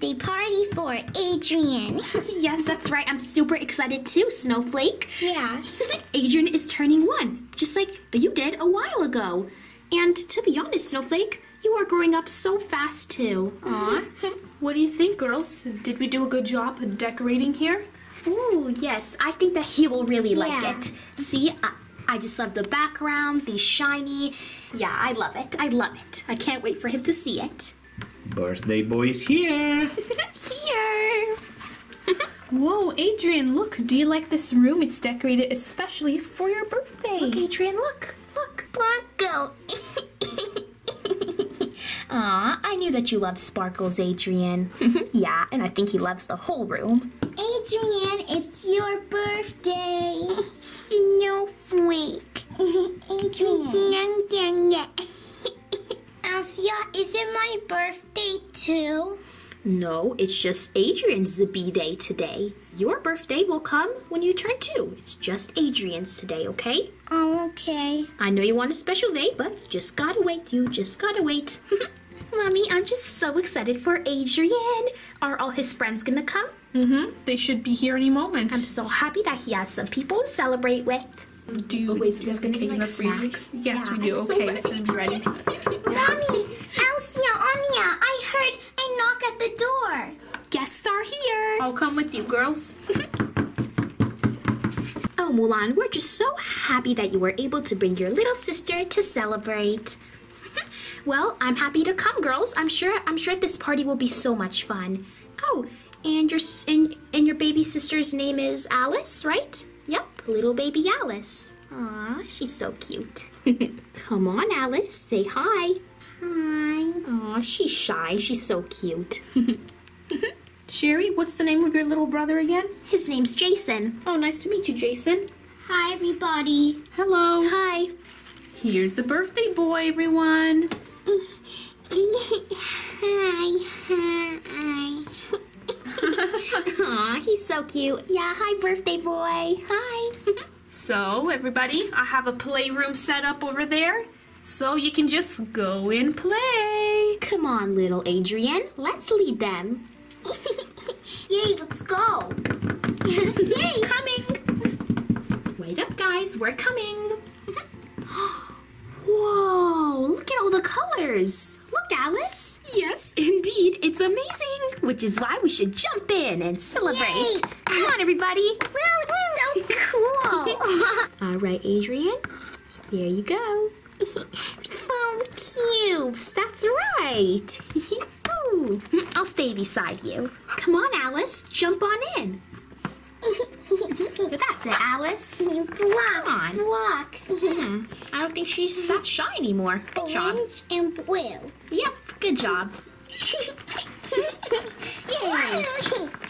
birthday party for Adrian. Yes, that's right. I'm super excited too, Snowflake. yeah. Adrian is turning one, just like you did a while ago. And to be honest, Snowflake, you are growing up so fast too. Aw. What do you think, girls? Did we do a good job decorating here? Ooh, yes, I think that he will really like Yeah. it. See, I, I just love the background, the shiny. Yeah, I love it. I love it. I can't wait for him to see it. Birthday boy is here. Here. Whoa, Adrian, look. Do you like this room? It's decorated especially for your birthday. Look, Adrian, look. Look. Blanco. Aw, I knew that you loved sparkles, Adrian. yeah, and I think he loves the whole room. Adrian, it's your birthday. Snowflake. Adrian. Elsia, is it my birthday too? No, it's just Adrian's B-day today. Your birthday will come when you turn two. It's just Adrian's today, okay? Oh, okay. I know you want a special day, but you just gotta wait. You just gotta wait. Mommy, I'm just so excited for Adrian. Are all his friends gonna come? Mm-hmm. They should be here any moment. I'm so happy that he has some people to celebrate with. Do you, Oh, wait, so there's gonna be, in like, the freezer? snacks? Yes, Yeah, we do. So Okay, ready. it's be ready. Mommy, Elsia, Anya, I heard a knock at the door. Guests are here. I'll come with you, girls. Oh, Mulan, we're just so happy that you were able to bring your little sister to celebrate. well, I'm happy to come, girls. I'm sure I'm sure this party will be so much fun. Oh, and your and, and your baby sister's name is Alice, right? Little baby Alice. Aw, she's so cute. come on, Alice, say hi. Hi. Aw, she's shy. She's so cute. Sherry, what's the name of your little brother again? His name's Jason. Oh, nice to meet you, Jason. Hi, everybody. Hello. Hi. Here's the birthday boy, everyone. Hi. Hi. Aw, he's so cute. Yeah, hi, birthday boy. Hi. So, everybody, I have a playroom set up over there. So you can just go and play. Come on, little Adrian. Let's lead them. Yay, let's go. Yay, coming. Wait up, guys. We're coming. Whoa, look at all the colors. Look, Alice. Yes, indeed. It's amazing. Which is why we should jump in and celebrate. Yay. Come on, everybody. Wow, it's so cool. All right, Adrian. There you go. Foam cubes. That's right. Ooh, I'll stay beside you. Come on, Alice. Jump on in. That's it, Alice. blocks, on. blocks. Hmm, I don't think she's that shy anymore. Good job. Orange and blue. Yep, good job. Yay.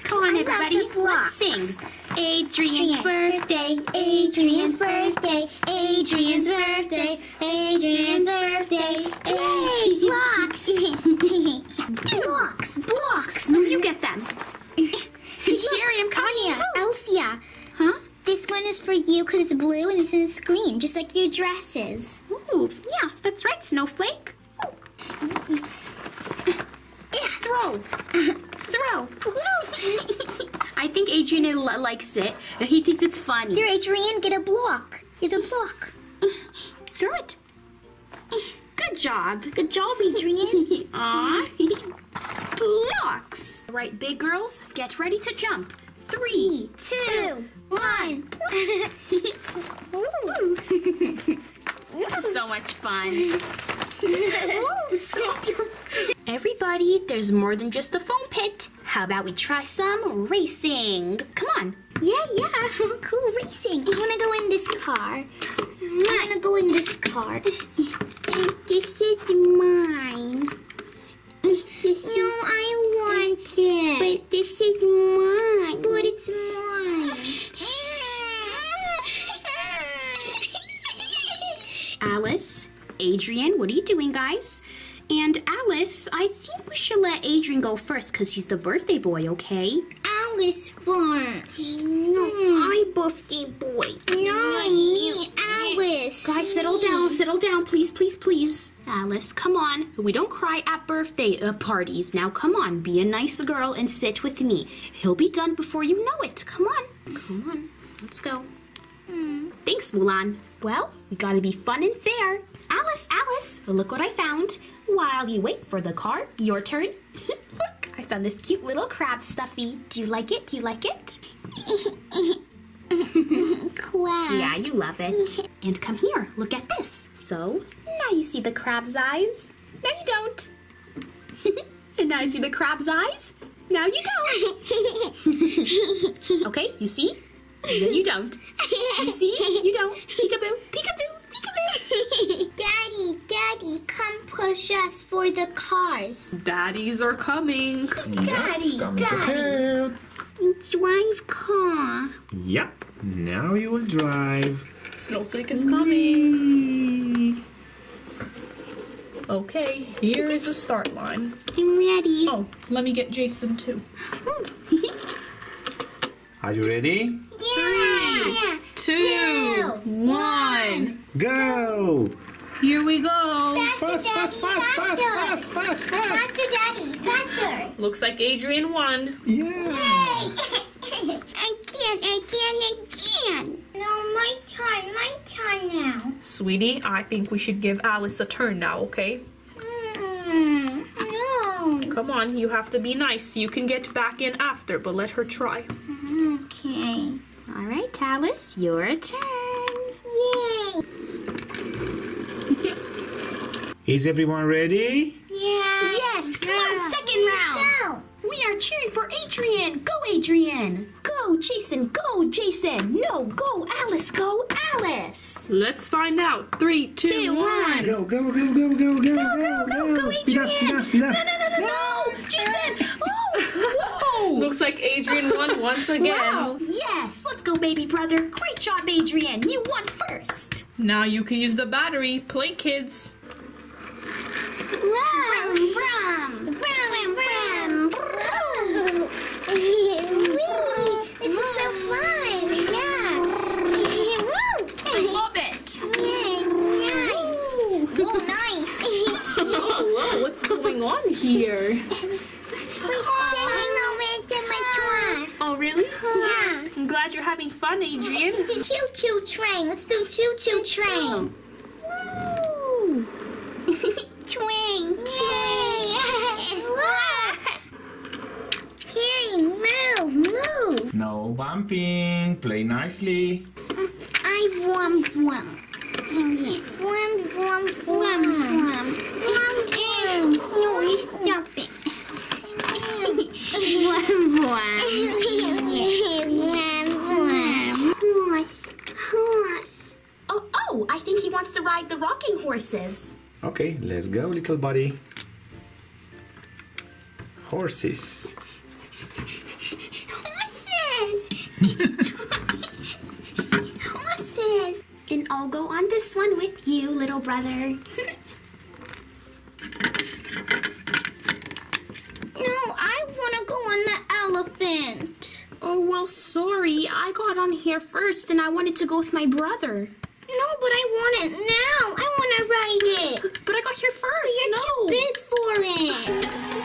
Come on, everybody. Let's sing. Adrian's birthday. Adrian's birthday, Adrian's birthday, Adrian's birthday. Yay, blocks. blocks, blocks. No, you get them. Sherry, I'm coming. Anya, oh. Elsia, Huh? this one is for you because it's blue and it's in the screen, just like your dresses. Ooh, yeah, that's right, Snowflake. Yeah, throw. throw. I think Adrian likes it. He thinks it's funny. Here, Adrian, get a block. Here's a block. Throw it. Good job. Good job, Adrian. Aw. Blocks. All right, big girls, get ready to jump. Three, two, Two, one. Ooh. This is so much fun. Stop your... Everybody, there's more than just the foam pit. How about we try some racing? Come on. Yeah, yeah. Cool racing. I want to go in this car. I want to go in this car. And this is mine. Adrian, what are you doing, guys? And Alice, I think we should let Adrian go first because he's the birthday boy, okay? Alice first. No, I birthday boy. No, me, Alice. Guys, settle down, settle down, please, please, please. Alice, come on. We don't cry at birthday uh, parties. Now, come on, be a nice girl and sit with me. He'll be done before you know it. Come on, come on, let's go. Thanks, Mulan. Well, we gotta be fun and fair. Alice, Alice, look what I found. While you wait for the car, your turn. look, I found this cute little crab stuffy. Do you like it? Do you like it? Crab. Yeah, you love it. And come here, look at this. So, now you see the crab's eyes. Now you don't. and now you see the crab's eyes. Now you don't. Okay, you see? And then you don't. You see? You don't. Peekaboo, peekaboo. Daddy, Daddy, come push us for the cars. Daddies are coming. Daddy, Come daddy. prepared. Drive car. Yep. Now you will drive. Snowflake is coming. Okay, here is the start line. I'm ready. Oh, let me get Jason too. Are you ready? Yeah. Two, one, Go! here we go. Faster, Fast, Daddy, fast, fast, fast, fast, fast, fast! Faster, Daddy, faster. Looks like Adrian won. Yeah! again, again, again. No, my turn, my turn now. Sweetie, I think we should give Alice a turn now, okay? Mm, no. Come on, you have to be nice. You can get back in after, but let her try. Okay. All right, Alice, your turn. Yay. Is everyone ready? Yeah. Yes, come on, second round. Go. We are cheering for Adrian. Go, Adrian. Go, Jason. Go, Jason. No, go, Alice. Go, Alice. Let's find out. Three, two, Two, one. one. Go, go, go, go, go, go, Go, go, go, Speed up, speed Adrian. up, speed up. No, no, no, no, no. Jason. Oh, Looks like Adrian won once again. Wow. Yes, let's go, baby brother. Great job, Adrian. You won first. Now you can use the battery. Play, kids. What's going on here? We're spinning over to my tour. Oh, really? Yeah. I'm glad you're having fun, Adrian. Choo choo train. Let's do choo choo train. Woo! train, train. Hey, move, move. No bumping. Play nicely. Mm, I vroom vroom. Vroom vroom vroom vroom. Vroom. Eh, no, you stop it. Vroom vroom. Vroom vroom. Horse, horse. Oh, oh, I think he wants to ride the rocking horses. Okay, let's go, little buddy. Horses. Horses. And I'll go on this one with you, little brother. No, I want to go on the elephant. Oh, well, sorry. I got on here first and I wanted to go with my brother. No, but I want it now. I want to ride it. But I got here first. You're no. too big for it.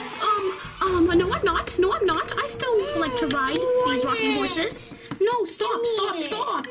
Um, no, I'm not. No, I'm not. I still like to ride these rocking horses. No, stop, stop, stop.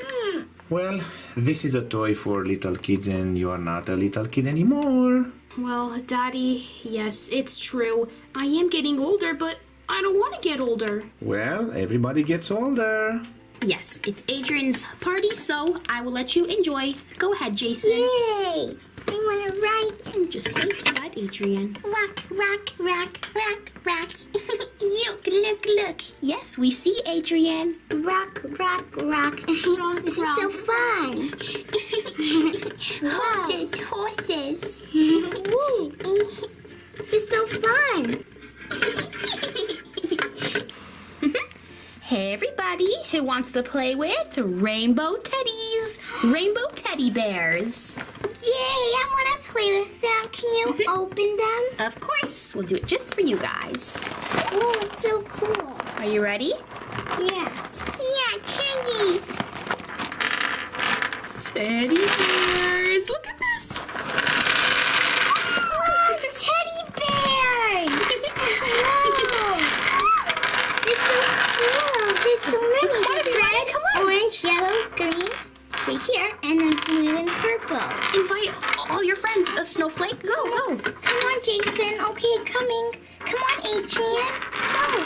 Well, this is a toy for little kids, and you are not a little kid anymore. Well, Daddy, yes, it's true. I am getting older, but I don't want to get older. Well, everybody gets older. Yes, it's Adrian's party, so I will let you enjoy. Go ahead, Jason. Yay. I want to ride. And just stay Adrian. Rock, rock, rock, rock, rock. look, look, look. Yes, we see Adrian. Rock, rock, rock. Rock, this rock. is so fun. horses, horses. this is so fun. Hey, everybody who wants to play with rainbow teddies, rainbow teddy bears. Yay, I want to play with them. Can you mm-hmm. open them? Of course, we'll do it just for you guys. Oh, it's so cool. Are you ready? Yeah. Yeah, candies. Teddy bears. Look at this. Oh, wow, teddy bears. wow. They're so cool. There's so many. Come on, There's red, come on. orange, yellow, green, right here, and then blue and purple. Invite all your friends. A snowflake. Go, go. Come on, Jason. Okay, coming. Come on, Adrian. Let's go.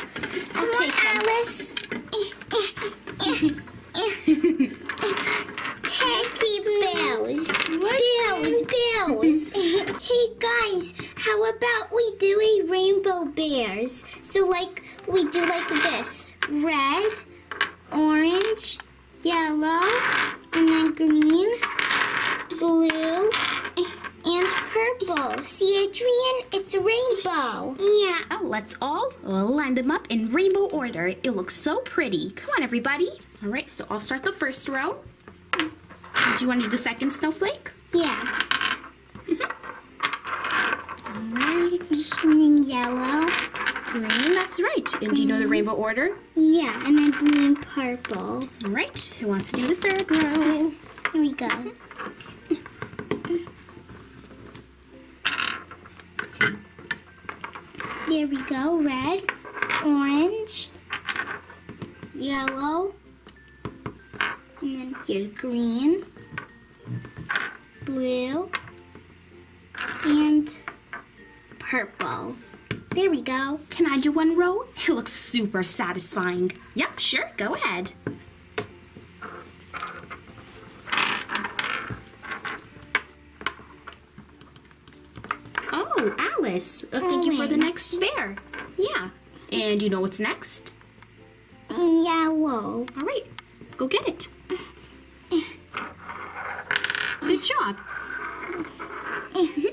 Come on, take them. Alice. Teddy bells. Bells, bells. hey, guys, how about we do a rainbow bears? So, like, we do like this red, orange, yellow, and then green, blue, and purple. See, Adrian? It's a rainbow. Yeah. Oh, let's all line them up in rainbow order. It looks so pretty. Come on, everybody. All right, so I'll start the first row. Do you want to do the second snowflake? Yeah. All right. And then yellow. Green, that's right. And do you know the mm-hmm. rainbow order? Yeah, and then blue and purple. All right. Who wants to do the third row? Mm-hmm. Here we go. There we go. Red, here's green, blue, and purple. There we go. Can I do one row? It looks super satisfying. Yep, sure. Go ahead. Oh, Alice. Uh, thank you for the next bear. Yeah. And you know what's next? Yeah, whoa. All right. Go get it. Good job.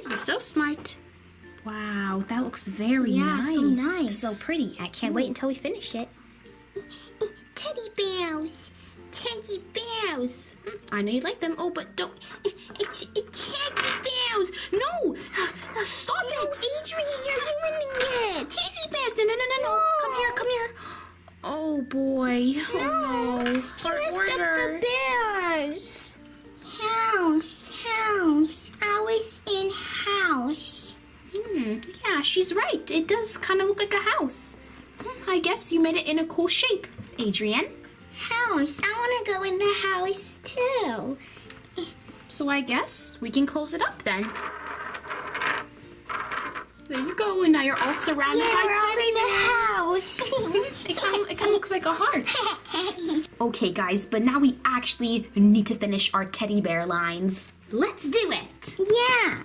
You're so smart. Wow, that looks very Yeah, nice. so nice. So pretty. I can't wait until we finish it. Teddy bears. Teddy bears. I know you like them. Oh, but don't. It's, it's teddy bears. No! Uh, Stop it! Adrian, you're ruining it. Teddy bears! No, no, no, no, no! Come here, come here. Oh boy. Oh no. She's right. It does kind of look like a house. Hmm, I guess you made it in a cool shape, Adrian. House. I want to go in the house too. So I guess we can close it up then. There you go, and now you're all surrounded Yeah, by all in the house. It kind of it kind of looks like a heart. Okay, guys, but now we actually need to finish our teddy bear lines. Let's do it. yeah.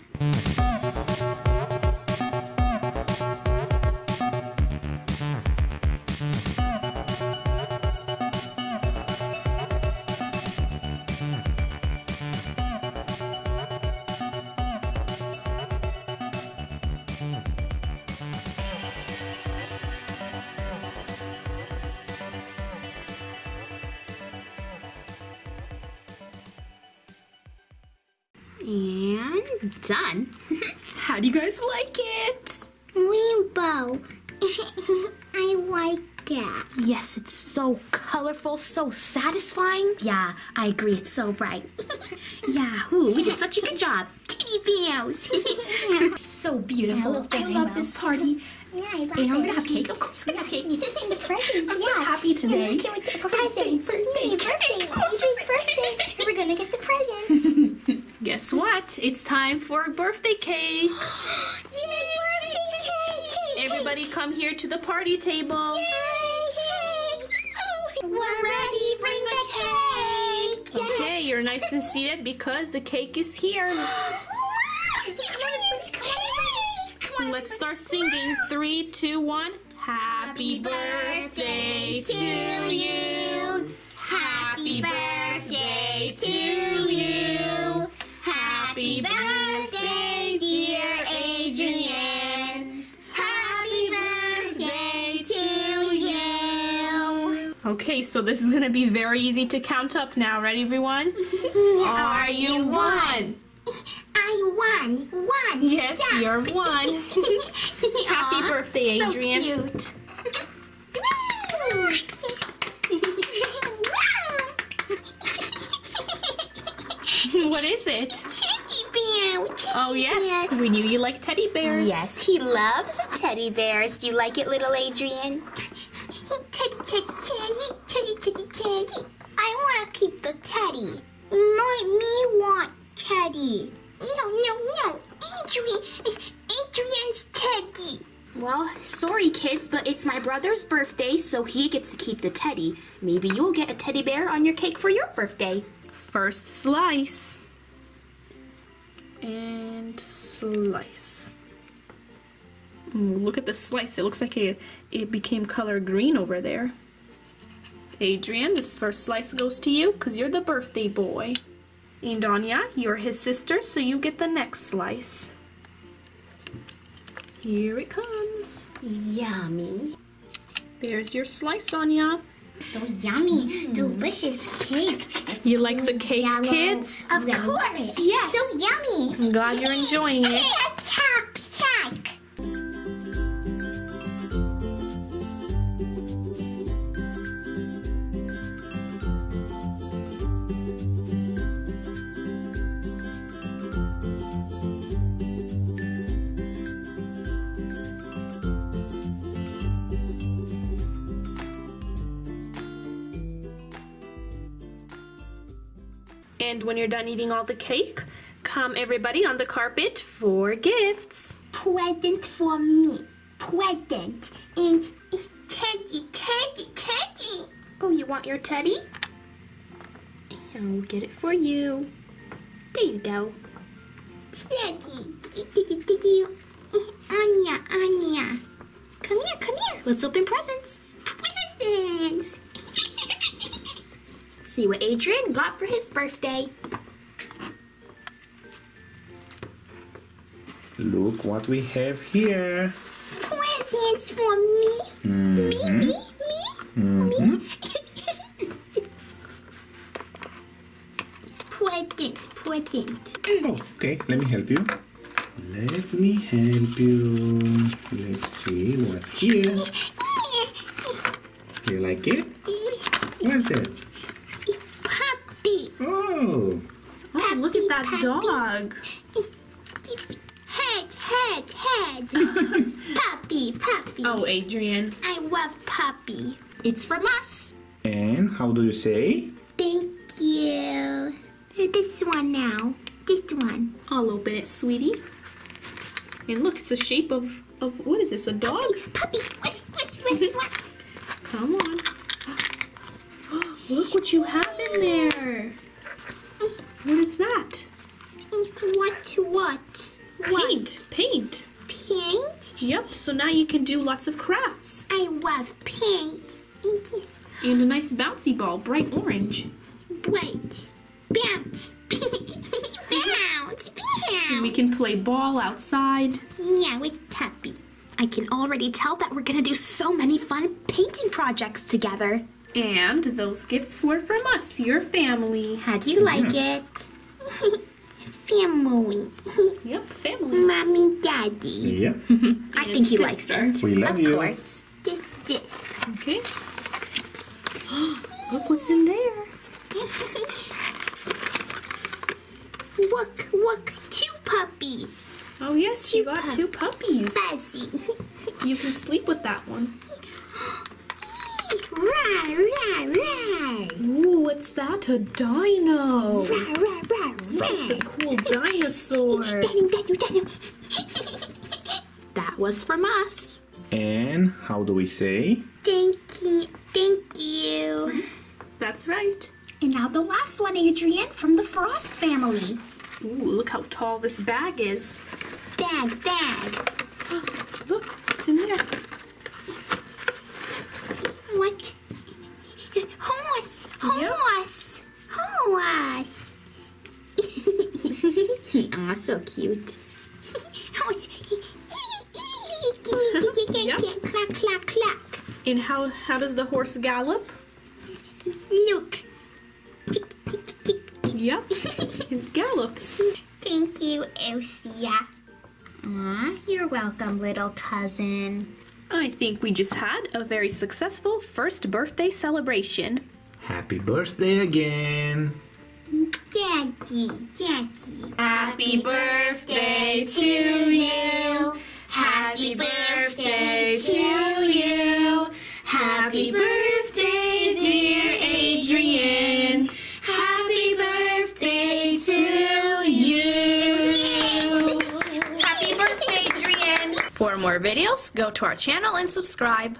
Done. How do you guys like it? Rainbow. I like it. Yes, it's so colorful, so satisfying. Yeah, I agree. It's so bright. yeah, ooh, we did such a good job. Teddy bears. so beautiful. I love I love this party. Yeah, I like And are we it. gonna have cake? Of course, we're gonna have cake. the presents, I'm yeah. so happy today. Look at the presents. birthday Yay, cake. birthday. Oh, so Adrian's birthday. We're gonna get the presents. Guess what? It's time for birthday cake. Yay, birthday cake! cake, Everybody come here to the party table. Yay, cake! We're ready. Bring the cake. Yes. Okay, you're nice and seated because the cake is here. Adrian's cake. Come on. Let's start singing. Three, two, one. Happy birthday to you. Happy birthday to you. Happy birthday, dear Adrian. Happy birthday to you. Okay, so this is gonna be very easy to count up now. Ready, everyone? Are you one? I won. One. Yes, Stop. you're one. Happy Aww, birthday, Adrian. So cute. what is it? Teddy bear. Teddy oh yes, bear. we knew you like teddy bears. Yes, he loves teddy bears. Do you like it, little Adrian? Teddy, teddy, teddy, teddy, teddy, teddy. Brother's birthday, so he gets to keep the teddy. Maybe you'll get a teddy bear on your cake for your birthday. First slice. And slice. Mm, look at the slice. It looks like it, it became color green over there. Adrian, this first slice goes to you because you're the birthday boy. And Anya, you're his sister, so you get the next slice. Here it comes. Yummy. There's your slice, Sonia. So yummy, mm. delicious cake. You like the cake, Yellow. kids? Of course, yes. So yummy. I'm glad you're enjoying it. And when you're done eating all the cake, come everybody on the carpet for gifts. Present for me. Present. And teddy, teddy, teddy. Oh, you want your teddy? I'll get it for you. There you go. Teddy. Teddy, teddy. Anya, Anya. Come here, come here. Let's open presents. Presents. See what Adrian got for his birthday. Look what we have here. Presents for me. Me, mm-hmm. me, me, me. present, present. Oh, okay. Let me help you. Let me help you. Let's see what's here. You like it? What's that? Puppy. Oh, Oh, look at that Puppy, dog. Head, head, head. puppy, puppy. Oh, Adrian. I love puppy. It's from us. and how do you say? Thank you. This one now. This one. I'll open it, sweetie. And look, it's a shape of, of what is this, a dog? Puppy. What, what, what, what? Come on. Look what you have in there. What is that? What, what? Paint. Paint. Paint? Yep, so now you can do lots of crafts. I love paint. And a nice bouncy ball, bright orange. Bright. Bounce. Bounce. And we can play ball outside. Yeah, with puppy. I can already tell that we're gonna do so many fun painting projects together. And those gifts were from us, your family. How do you like mm-hmm. it? Family. Yep, family. Mommy, daddy. Yeah. I And think he likes sister. it. We love of you. course. This, this. Okay. Look what's in there. Look, look, two puppy. Oh yes, you got two puppies. Fuzzy. You can sleep with that one. Rah, rah, rah. Ooh, what's that? A dino. Rah, rah, rah, The cool dinosaur. That was from us. And how do we say? Thank you, thank you. That's right. And now the last one, Adrian, from the Frost family. Ooh, look how tall this bag is. Bag, bag. Look, what's in there? Aw, so cute. Oh, yep. Clack, clack, clack. And how how does the horse gallop? Look. Tick, tick, tick. Yep, it gallops. Thank you, Elsia. Aw, you're welcome, little cousin. I think we just had a very successful first birthday celebration. Happy birthday again. Mm-hmm. Daddy, Daddy. Happy birthday to you. Happy birthday to you. Happy birthday, dear Adrian. Happy birthday to you. Happy birthday, Adrian. For more videos, go to our channel and subscribe.